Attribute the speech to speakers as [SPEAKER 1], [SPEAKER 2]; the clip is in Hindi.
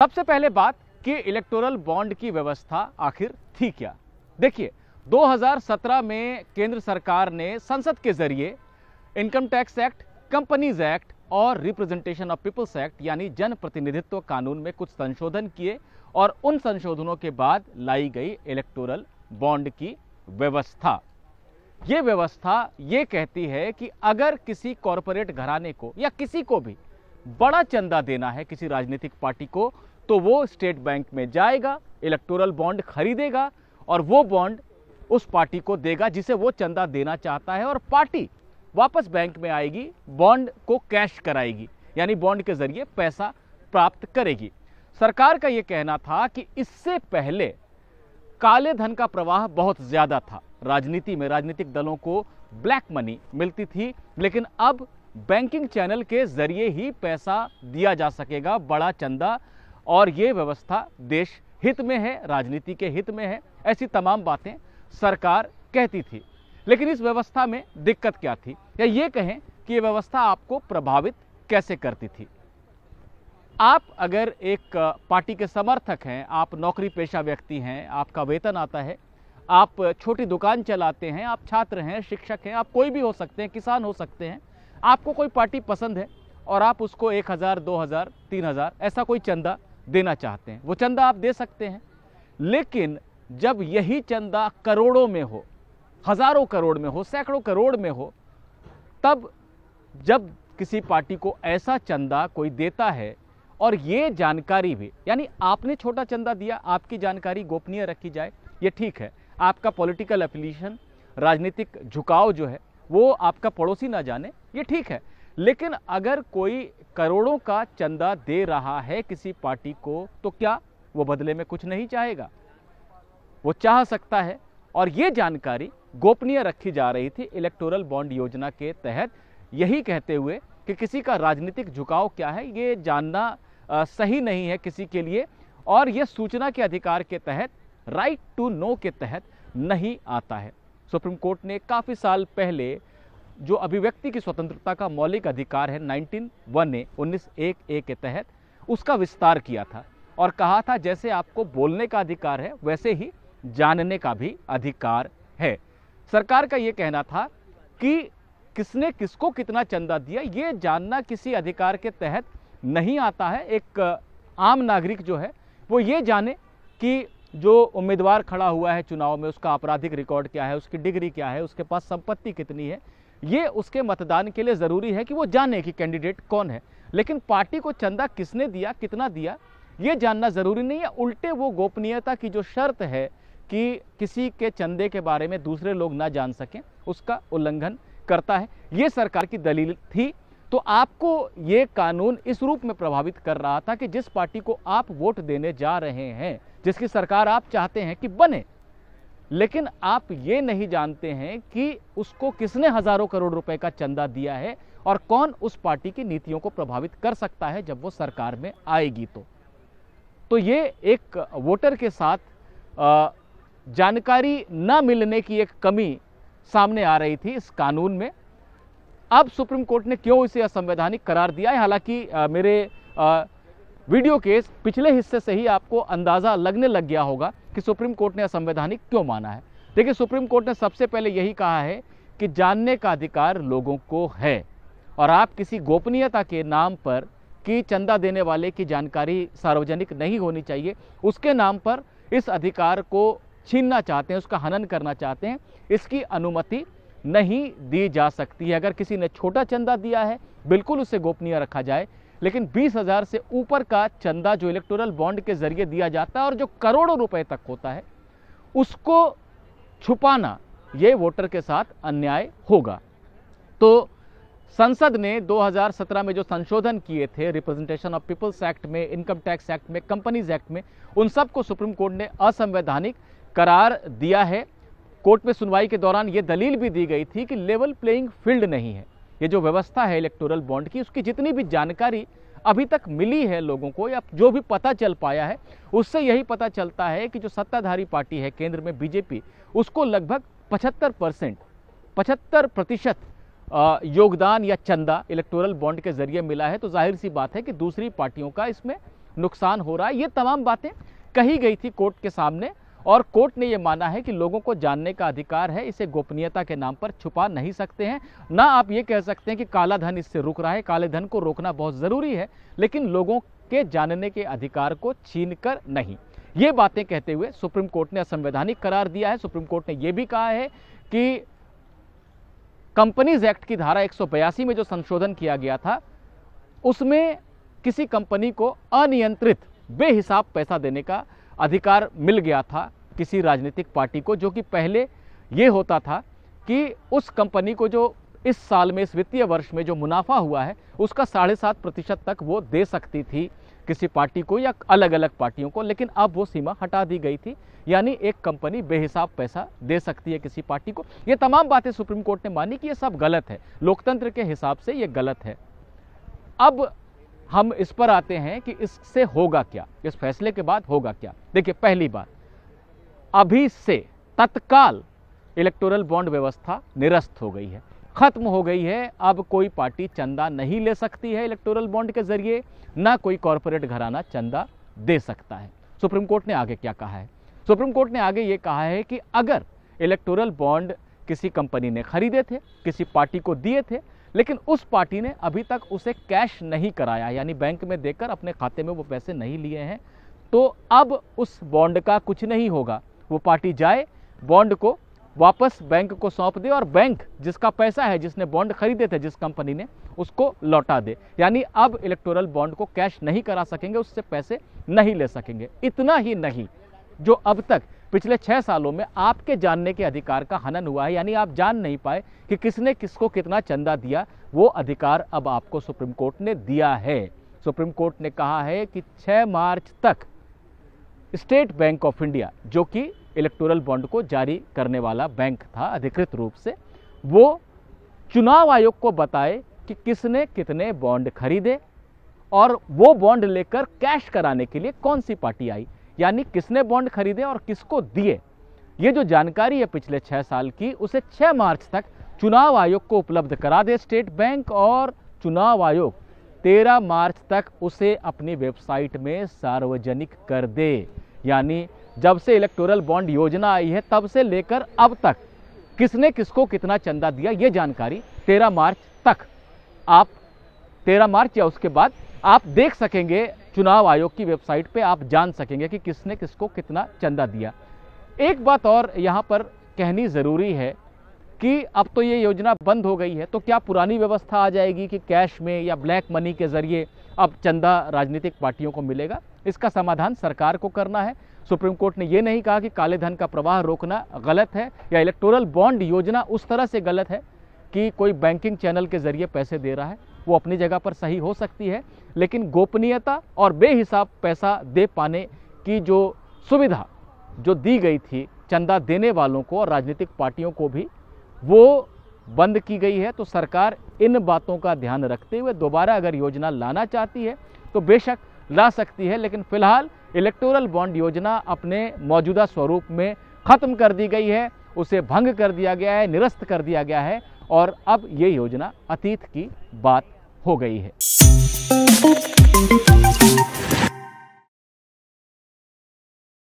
[SPEAKER 1] सबसे पहले बात कि इलेक्टोरल बॉन्ड की व्यवस्था आखिर थी क्या? देखिए 2017 में केंद्र सरकार ने संसद के ज़रिए income tax act, companies act और रिप्रेजेंटेशन ऑफ़ पीपल्स एक्ट, यानी जन प्रतिनिधित्व कानून में कुछ संशोधन किए और उन संशोधनों के बाद लाई गई इलेक्टोरल बॉन्ड की व्यवस्था। ये व्यवस्था ये कहती है कि अगर किसी कॉरपोरेट घराने को या किसी को भी बड़ा चंदा देना है किसी राजनीतिक पार्टी को तो वो स्टेट बैंक में जाएगा, इलेक्टोरल बॉन्ड खरीदेगा और वो बॉन्ड उस पार्टी को देगा जिसे वो चंदा देना चाहता है और पार्टी वापस बैंक में आएगी, बॉन्ड को कैश कराएगी, यानी बॉन्ड के ज़रिए पैसा प्राप्त करेगी। सरकार का यह कहना था कि इससे पहले काले धन का प्रवाह बहुत ज़्यादा था। राजनीति में राजनीतिक दलों को ब्लैक मनी मिलती थी, लेकिन अब बैंकिंग चैनल के ज़रिए ही पैसा दिया जा सकेगा, बड़ा चंदा। और ये व्यवस्था देश हित में है, राजनीति के हित में है, ऐसी तमाम बातें सरकार कहती थी। लेकिन इस व्यवस्था में दिक्कत क्या थी? या ये कहें कि ये व्यवस्था आपको प्रभावित कैसे करती थी? आप अगर एक पार्टी के समर्थक हैं, आप नौकरी पेशा व्यक्ति हैं, आपका वेतन आता है, आप छोटी दुकान चलाते हैं, आप छात्र हैं, शिक्षक हैं, आप कोई भी हो सकते हैं, किसान हो सकते हैं आपको कोई पार्टी पसंद है और आप उसको एक हज़ार, दो हज़ार, तीन हज़ार, ऐसा कोई चंदा देना चाहते हैं। वो चंदा आप दे सकते हैं, लेकिन जब यही चंदा करोड़ों में हो, हज़ारों करोड़ में हो, सैकड़ों करोड़ में हो, तब जब किसी पार्टी को ऐसा चंदा कोई देता है, और ये जानकारी भी, यानी आपने छोटा चंदा दिया, आपकी जानकारी गोपनीय रखी जाए, ये ठीक है। आपका पॉलिटिकल एफिलिएशन, राजनीतिक झुकाव जो है वो आपका पड़ोसी ना जाने, ये ठीक है। लेकिन अगर कोई करोड़ों का चंदा दे रहा है किसी पार्टी को तो क्या वो बदले में कुछ नहीं चाहेगा? वो चाह सकता है। और ये जानकारी गोपनीय रखी जा रही थी इलेक्टोरल बॉन्ड योजना के तहत। यही कहते हुए कि किसी का राजनीतिक झुकाव क्या है, ये जानना सही नहीं है किसी के लिए। और यह सूचना के अधिकार के तहत, राइट टू नो के तहत नहीं आता है। सुप्रीम कोर्ट ने काफ़ी साल पहले जो अभिव्यक्ति की स्वतंत्रता का मौलिक अधिकार है 19 वन ए, उन्नीस एक ए के तहत, उसका विस्तार किया था और कहा था जैसे आपको बोलने का अधिकार है, वैसे ही जानने का भी अधिकार है। सरकार का यह कहना था कि किसने किसको कितना चंदा दिया, ये जानना किसी अधिकार के तहत नहीं आता है। एक आम नागरिक जो है, वो ये जाने कि जो उम्मीदवार खड़ा हुआ है चुनाव में, उसका आपराधिक रिकॉर्ड क्या है, उसकी डिग्री क्या है, उसके पास संपत्ति कितनी है, ये उसके मतदान के लिए ज़रूरी है कि वो जाने कि कैंडिडेट कौन है। लेकिन पार्टी को चंदा किसने दिया, कितना दिया, ये जानना ज़रूरी नहीं है। उल्टे वो गोपनीयता की जो शर्त है कि किसी के चंदे के बारे में दूसरे लोग ना जान सकें, उसका उल्लंघन करता है। ये सरकार की दलील थी तो आपको ये कानून इस रूप में प्रभावित कर रहा था कि जिस पार्टी को आप वोट देने जा रहे हैं, जिसकी सरकार आप चाहते हैं कि बने, लेकिन आप ये नहीं जानते हैं कि उसको किसने हज़ारों करोड़ रुपए का चंदा दिया है और कौन उस पार्टी की नीतियों को प्रभावित कर सकता है जब वो सरकार में आएगी तो। तो ये एक वोटर के साथ जानकारी न मिलने की एक कमी सामने आ रही थी इस कानून में। अब सुप्रीम कोर्ट ने क्यों इसे असंवैधानिक करार दिया है? हालाँकि मेरे आ, वीडियो के पिछले हिस्से से ही आपको अंदाज़ा लगने लग गया होगा कि सुप्रीम कोर्ट ने असंवैधानिक क्यों माना है। देखिए सुप्रीम कोर्ट ने सबसे पहले यही कहा है कि जानने का अधिकार लोगों को है और आप किसी गोपनीयता के नाम पर कि चंदा देने वाले की जानकारी सार्वजनिक नहीं होनी चाहिए उसके नाम पर इस अधिकार को छीनना चाहते हैं उसका हनन करना चाहते हैं इसकी अनुमति नहीं दी जा सकती है। अगर किसी ने छोटा चंदा दिया है, बिल्कुल उसे गोपनीय रखा जाए, लेकिन बीस हज़ार से ऊपर का चंदा जो इलेक्टोरल बॉन्ड के ज़रिए दिया जाता है और जो करोड़ों रुपए तक होता है, उसको छुपाना, ये वोटर के साथ अन्याय होगा। तो संसद ने 2017 में जो संशोधन किए थे, रिप्रेजेंटेशन ऑफ़ पीपल्स एक्ट में, इनकम टैक्स एक्ट में, कंपनीज़ एक्ट में, उन सबको सुप्रीम कोर्ट ने असंवैधानिक करार दिया है। कोर्ट में सुनवाई के दौरान ये दलील भी दी गई थी कि लेवल प्लेइंग फ़ील्ड नहीं है। ये जो व्यवस्था है इलेक्टोरल बॉन्ड की, उसकी जितनी भी जानकारी अभी तक मिली है लोगों को या जो भी पता चल पाया है, उससे यही पता चलता है कि जो सत्ताधारी पार्टी है केंद्र में बीजेपी, उसको लगभग पचहत्तर परसेंट, पचहत्तर प्रतिशत योगदान या चंदा इलेक्टोरल बॉन्ड के ज़रिए मिला है। तो ज़ाहिर सी बात है कि दूसरी पार्टियों का इसमें नुकसान हो रहा है। ये तमाम बातें कही गई थी कोर्ट के सामने। और कोर्ट ने यह माना है कि लोगों को जानने का अधिकार है, इसे गोपनीयता के नाम पर छुपा नहीं सकते हैं। ना आप ये कह सकते हैं कि काला धन इससे रुक रहा है, काले धन को रोकना बहुत ज़रूरी है, लेकिन लोगों के जानने के अधिकार को छीन कर नहीं। ये बातें कहते हुए सुप्रीम कोर्ट ने असंवैधानिक करार दिया है। सुप्रीम कोर्ट ने यह भी कहा है कि कंपनीज़ एक्ट की धारा एक सौ बयासी में जो संशोधन किया गया था, उसमें किसी कंपनी को अनियंत्रित, बेहिसाब पैसा देने का अधिकार मिल गया था किसी राजनीतिक पार्टी को, जो कि पहले ये होता था कि उस कंपनी को जो इस साल में, इस वित्तीय वर्ष में जो मुनाफा हुआ है, उसका साढ़े सात प्रतिशत तक वो दे सकती थी किसी पार्टी को या अलग अलग पार्टियों को, लेकिन अब वो सीमा हटा दी गई थी। यानी एक कंपनी बेहिसाब पैसा दे सकती है किसी पार्टी को। ये तमाम बातें सुप्रीम कोर्ट ने मानी कि ये सब गलत है। लोकतंत्र के हिसाब से ये गलत है। अब हम इस पर आते हैं कि इससे होगा क्या? इस फैसले के बाद होगा क्या? देखिए, पहली बात, अभी से तत्काल इलेक्टोरल बॉन्ड व्यवस्था निरस्त हो गई है। खत्म हो गई है, अब कोई पार्टी चंदा नहीं ले सकती है इलेक्टोरल बॉन्ड के ज़रिए, ना कोई कॉरपोरेट घराना चंदा दे सकता है। सुप्रीम कोर्ट ने आगे क्या कहा है? सुप्रीम कोर्ट ने आगे ये कहा है कि अगर इलेक्टोरल बॉन्ड किसी कंपनी ने खरीदे थे, किसी पार्टी को दिए थे लेकिन उस पार्टी ने अभी तक उसे कैश नहीं कराया, यानी बैंक में देकर अपने खाते में वो पैसे नहीं लिए हैं। तो अब उस बॉन्ड का कुछ नहीं होगा। वो पार्टी जाए, बॉन्ड को वापस बैंक को सौंप दे और बैंक जिसका पैसा है, जिसने बॉन्ड खरीदे थे, जिस कंपनी ने, उसको लौटा दे। यानी अब इलेक्टोरल बॉन्ड को कैश नहीं करा सकेंगे, उससे पैसे नहीं ले सकेंगे। इतना ही नहीं, जो अब तक पिछले छह सालों में आपके जानने के अधिकार का हनन हुआ है, यानी आप जान नहीं पाए कि किसने किसको कितना चंदा दिया, वो अधिकार अब आपको सुप्रीम कोर्ट ने दिया है। सुप्रीम कोर्ट ने कहा है कि 6 मार्च तक स्टेट बैंक ऑफ़ इंडिया, जो कि इलेक्टोरल बॉन्ड को जारी करने वाला बैंक था अधिकृत रूप से, वो चुनाव आयोग को बताए कि किसने कितने बॉन्ड खरीदे और वो बॉन्ड लेकर कैश कराने के लिए कौन सी पार्टी आई। यानी किसने बॉन्ड खरीदे और किसको दिए? ये जो जानकारी है पिछले छह साल की, उसे छह मार्च तक चुनाव आयोग को उपलब्ध करा दे स्टेट बैंक और चुनाव आयोग। तेरह मार्च तक उसे अपनी वेबसाइट में सार्वजनिक कर दे। यानी जब से इलेक्टोरल बॉन्ड योजना आई है, तब से लेकर अब तक। किसने किसको कितना चंदा दिया, ये जानकारी तेरह मार्च तक। आप तेरह मार्च या उसके बाद आप देख सकेंगे, चुनाव आयोग की वेबसाइट पे आप जान सकेंगे कि किसने किसको कितना चंदा दिया। एक बात और यहाँ पर कहनी ज़रूरी है कि अब तो ये योजना बंद हो गई है तो क्या पुरानी व्यवस्था आ जाएगी कि कैश में या ब्लैक मनी के ज़रिए अब चंदा राजनीतिक पार्टियों को मिलेगा? इसका समाधान सरकार को करना है। सुप्रीम कोर्ट ने यह नहीं कहा कि काले धन का प्रवाह रोकना गलत है या इलेक्टोरल बॉन्ड योजना उस तरह से गलत है कि कोई बैंकिंग चैनल के ज़रिए पैसे दे रहा है, वो अपनी जगह पर सही हो सकती है। लेकिन गोपनीयता और बेहिसाब पैसा दे पाने की जो सुविधा, जो दी गई थी, चंदा देने वालों को और राजनीतिक पार्टियों को भी, वो बंद की गई है। तो सरकार इन बातों का ध्यान रखते हुए दोबारा अगर योजना लाना चाहती है तो बेशक ला सकती है, लेकिन फ़िलहाल इलेक्टोरल बॉन्ड योजना अपने मौजूदा स्वरूप में खत्म कर दी गई है, उसे भंग कर दिया गया है, निरस्त कर दिया गया है, और अब ये योजना अतीत की बात हो गई है। フフフフ。